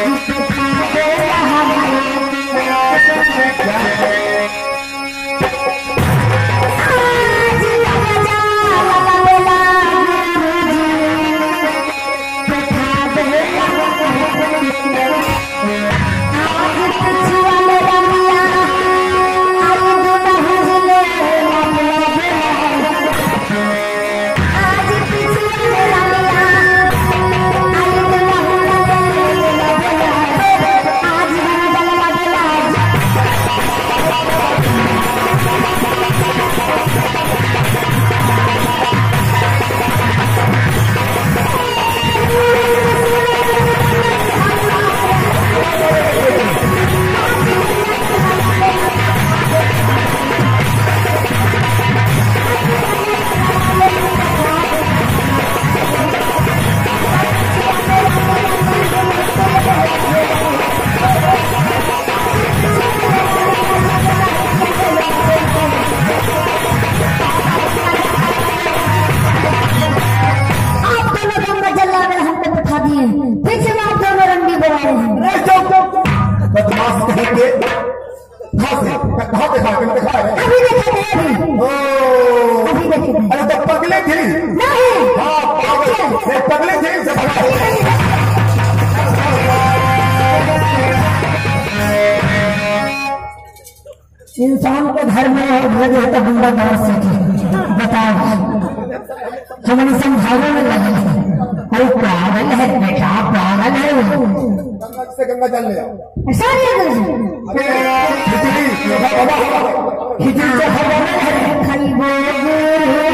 Não, não, não, não. घर में लगे तो गुंडा बहुत सके बताओ। तो मैंने समझाने में लगे कोई पागल है बेटा पागल है वो। खाली हाँ। बोल।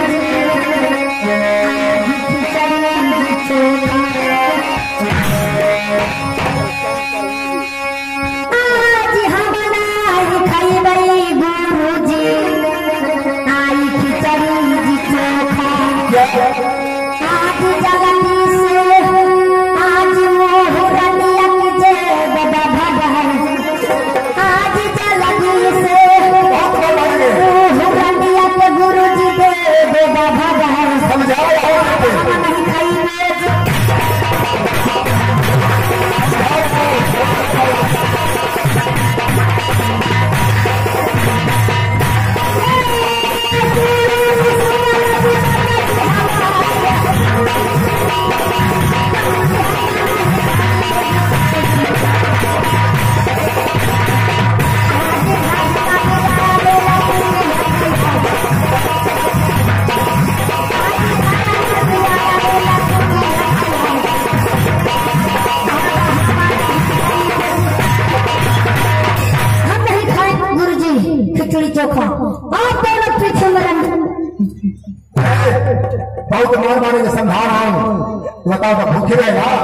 भूखे रहे हाँ।,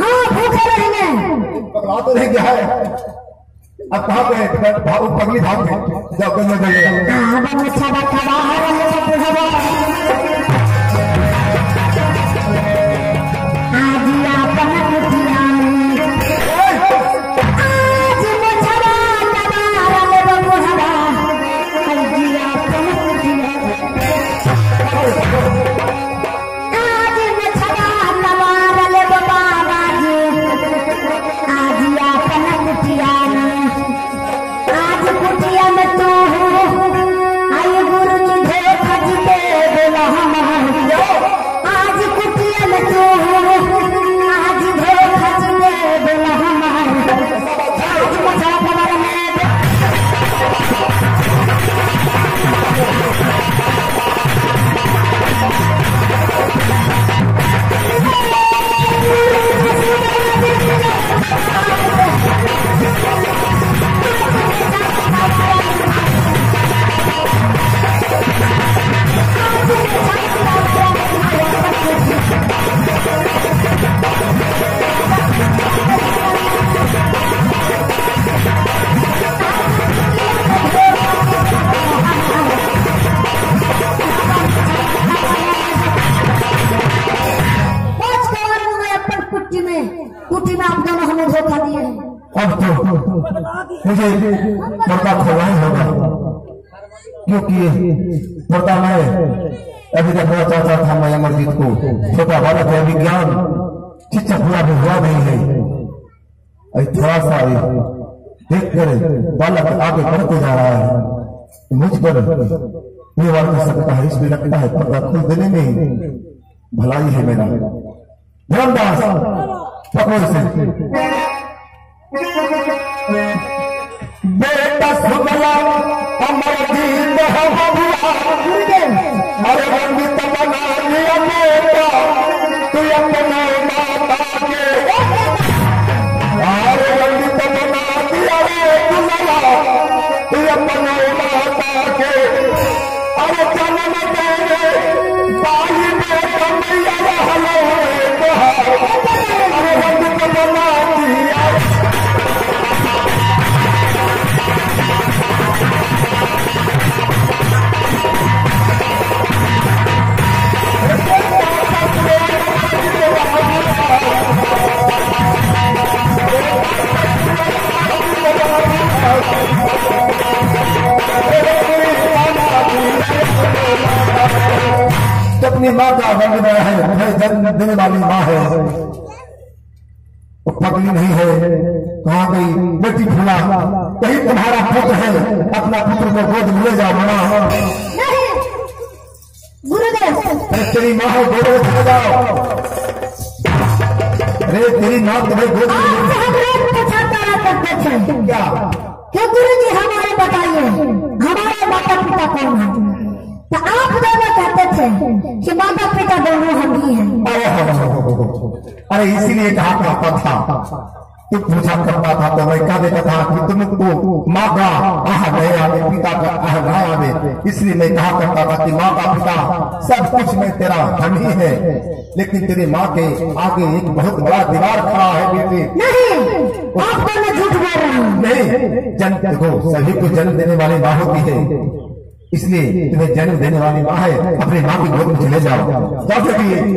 हाँ। भूखे रहेंगे पकड़ा तो नहीं गया है। अब कहाँ पे भाव पगली धाम में जब गंगा जगह कहाँ बन अच्छा बात है। क्योंकि पर्दा मैं अभी तक बड़ा चाहता था मैं अमरजीत को छोटा बालक है विज्ञान शिक्षक हुआ भी हुआ नहीं है अभी थोड़ा सा देख कर बालक आगे बढ़ते जा रहा है मुझ पर ये बात कर सकता है इसमें लगता है पर्दा खोल देने में भलाई है मेरा धर्मदास पकड़ से बेटा सुगला अमर जीत है बबुआ अरे रंगित बना लिया बेटा तू अपने अपनी माँ का रंग में है मुझे जन्म देने वाली माँ है। पगली नहीं है कहाँ गई बेटी फूला कहीं तुम्हारा पुत्र है अपना पुत्र को गोद ले जाओ गुरुदेव। अरे तेरी माँ है गोद में चले जाओ। अरे तेरी माँ तुम्हें गोद में ले क्या? कि गुरु जी हमारे बताइए? हमारे माता पिता कौन है? तो आप दोनों कहते थे कि माता पिता दोनों हम ही हैं। अरे हो, हो, हो, हो, हो। इसीलिए कहा था पूछा करता था तो मैं कह देता था कि तुमको माँ का आह नहीं आवे पिता का आह न आवे इसलिए मैं कहा करता था कि माँ का पिता सब कुछ में तेरा धन ही लेकिन तेरी माँ के आगे एक बहुत बड़ा दीवार खड़ा है बेटे नहीं आप दोनों झूठ बोल रहे हैं नहीं जन्म देखो सभी को जन्म देने वाली माँ होती है इसलिए तुम्हें जन्म देने वाली माँ है अपनी माँ की गोद में चले जाओ जाओ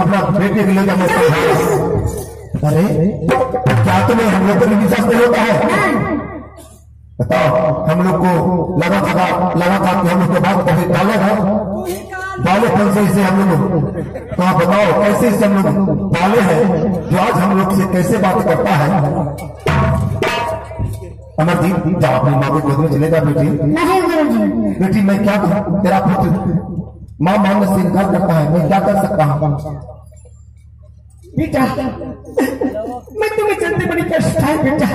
अपना बेटे को ले जाओ मैं। अरे क्या तुम्हें हम लोग को विश्वास नहीं होता है? बताओ हम लोग को लगा था लगा था कि हम लोग के बाद कभी डाले हैं? बालेपन से इसे हम लोग? तो आप बताओ कैसे इसे हम लोग पाले हैं? जो आज हम लोग से कैसे बात करता है? अमरदीप जाओ अपनी माँ की गोद में चले जा बेटी। बेटी मैं क्या करूँ? तेरा पुत्र माँ मांगने से इनकार करता है मैं क्या कर सकता हूँ? बेटा मैं तुम्हें चलते बड़ी कष्ट है बेटा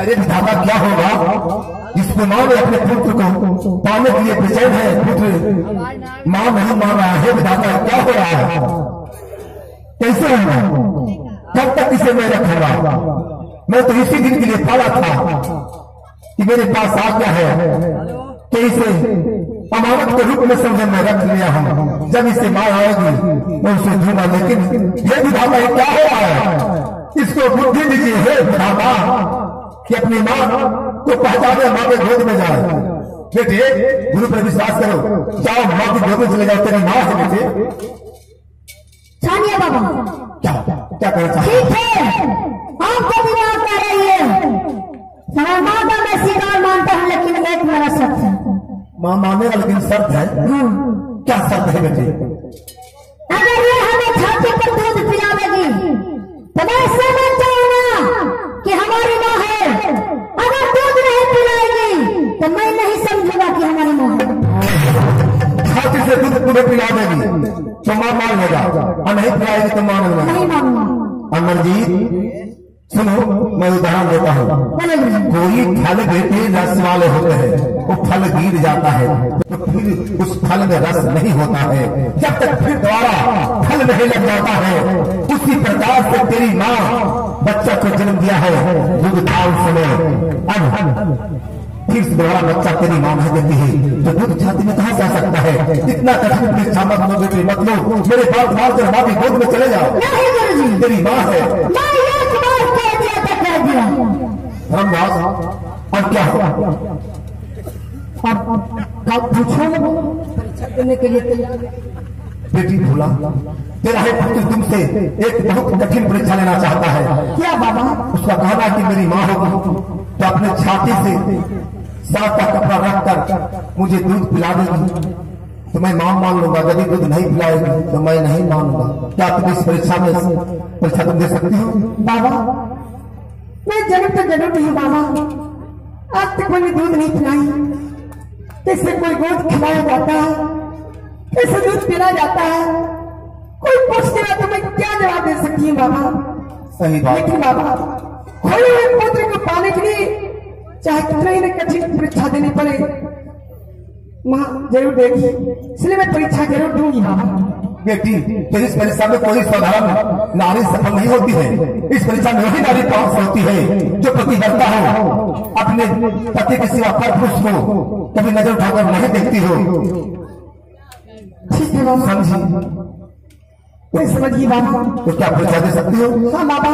अरे विधाता क्या होगा? जिसको माँ ने अपने पुत्र को पाने के लिए बेचैन है, पुत्र, माँ नहीं मान रहा है विधाता क्या हो रहा है? कैसे होगा? कब तक इसे मैं रखूँगा? मैं तो इसी दिन के लिए पाला था कि मेरे पास आ गया है। कि इसे अमानत के रूप में समझे में रख लिया हूँ। जब इसे माँ आएगी मैं उसे दूँगा। लेकिन ये विधाता क्या हो रहा है? इसको बुद्धि दीजिए हे विधाता कि अपनी माँ को पहचाने माँ के गोद में जाए। बेटे गुरु पर विश्वास करो। जाओ माँ की गोद में चले जाओ। तेरी माँ से बेटे। छानिया बाबा। क्या क्या कहना चाहते ठीक है। आपको दिमाग कर रही है। माता मैं स्वीकार मानता हूँ लेकिन एक मेरा शर्त है माँ माने वाला लेकिन शर्त है। हाँ। क्या शर्त है बेटे? अगर ये हमें छाती पर दूध पिलावेगी तो मैं समझ जाऊँगा कि हमारी माँ है। अगर दूध नहीं पिलाएगी तो मैं नहीं समझूँगा कि हमारी माँ है। छाती से दूध पूरे पिला देगी तो माँ मान लेगा और नहीं पिलाएगी तो मान लेगा अमरजीत सुनो मैं उदाहरण देता हूँ। कोई फल बेटे रस वाले होते हैं वो फल गिर जाता है तो फिर उस फल में रस नहीं होता है। जब तक फिर द्वारा फल नहीं लग जाता है उसी प्रकार से तेरी माँ बच्चा को जन्म दिया है। दूध था उस समय अब फिर से दोबारा बच्चा तेरी माँ नहीं देती है तो दूध छाती में कहाँ जा सकता है? इतना कठिन परीक्षा मत लो बेटी मत लो। मेरे पास मार कर माँ की गोद में चले जाओ। तेरी माँ है मैं एक बार कह दिया तो कह दिया रामदास अब क्या? हुआ अब कब पूछो? परीक्षा देने के लिए तैयार बेटी भूला तेरा है पुत्र तुमसे एक बहुत कठिन परीक्षा लेना चाहता है। क्या बाबा? उसका कहना कि मेरी माँ होगी। तो अपने छाती से साफ़ का कपड़ा रख कर मुझे दूध पिला देगी। तो मैं माँ मान लूँगा। यदि दूध नहीं पिलाएगी तो मैं नहीं मानूँगा। क्या तुम इस परीक्षा में परीक्षा तुम दे सकती हो? बाबा मैं जन्म तो जन्म नहीं बाबा। आज तक मैंने दूध नहीं पिलाई। कैसे कोई गोद खिलाया जाता है कैसे दूध पिला जाता है। कोई पूछते तो मैं क्या जवाब दे सकती हूँ बाबा? सही बात। लेकिन बाबा खोए हुए पुत्र को पाने के लिए चाहे कितना ही न कठिन परीक्षा देनी पड़े माँ ज़रूर देगी। इसलिए मैं परीक्षा ज़रूर दूँगी बाबा। बेटी तो इस परीक्षा में कोई साधारण नारी सफल नहीं होती है इस परीक्षा में वही नारी पास होती है जो पति करता हो। अपने पति के सिवा पर पुरुष को कभी नज़र उठाकर नहीं देखती हो। ठीक है समझी? मैं समझिए बाबा तो क्या परीक्षा दे सकती हो? हाँ बाबा।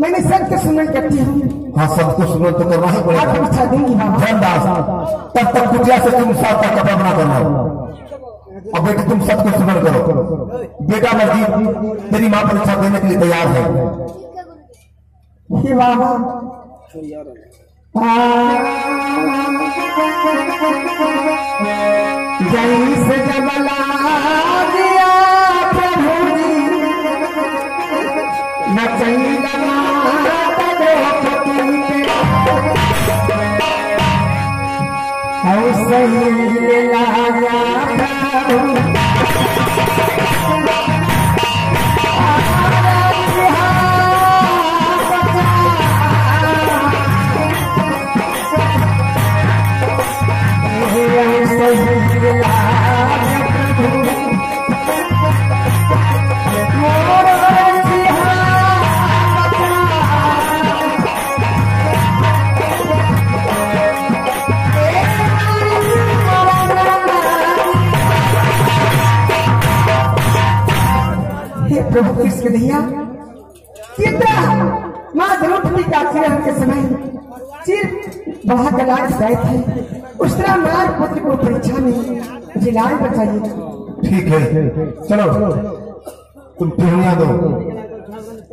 मैंने सबके सुनन करती हूँ हाँ सबको सुनो तो करना ही पड़ेगा। दूँगी धनदास तब तक कुटिया से तुम सात का कपड़ा बना करना अब बेटी तुम सबको सुमन करो। बेटा मर्ज़ी तेरी माँ परीक्षा देने के लिए तैयार है। हे बाबा जय से जबला दिया प्रभु जी नचैला ऐसे ही लाया कर गए थे उस तरह हमारे पुत्र को परीक्षा में मुझे लाल ठीक है, चलो, तुम टहनिया दो।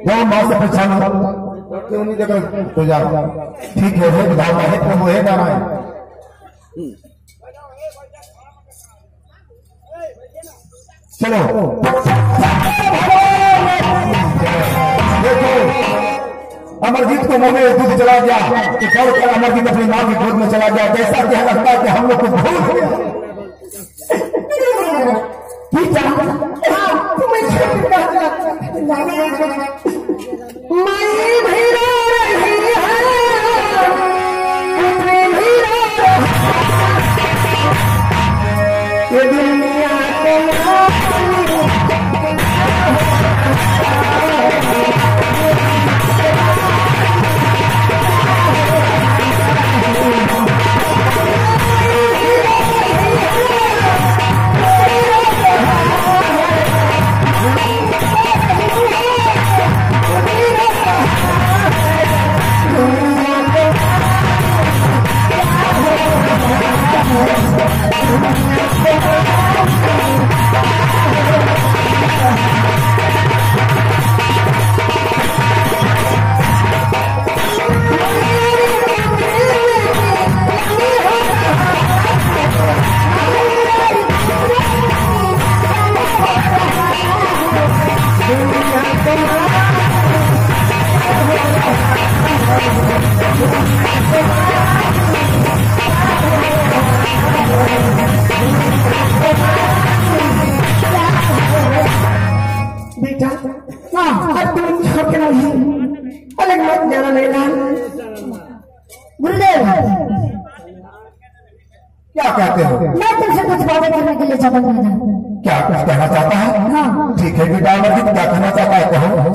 जाओ, माँ से देकर तो ठीक है हे है प्रभु हे चलो। देखो अमरजीत को मुँह में दूध चला गया कि कर अमरजीत अपनी माँ की गोद में चला गया। जैसा कि लगता है कि हम लोग को भूल क्या कहते हो? मैं तुमसे कुछ बातें करने के लिए चाहता हूँ। क्या कुछ कहना चाहता है? हाँ। ठीक है बेटा क्या कहना चाहता है कहो।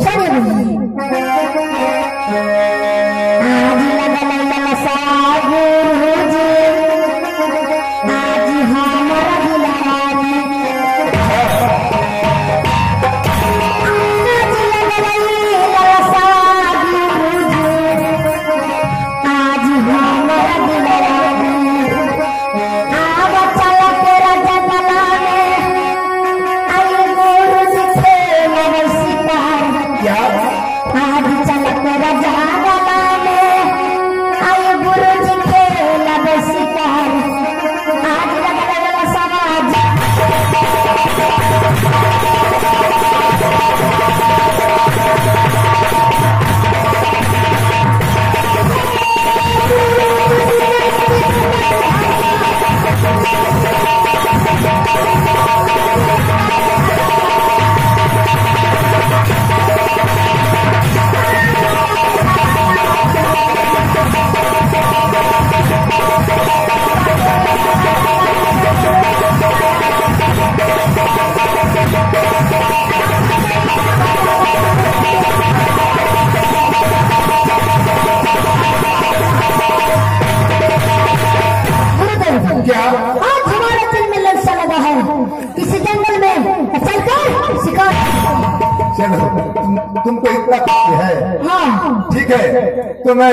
ठीक है तो मैं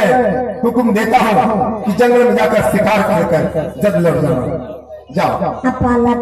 हुक्म देता हूँ कि जंगल में जाकर शिकार कर जब लौट जाओ जाओ। अपाला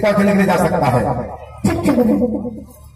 खेलने के लिए जा सकता है।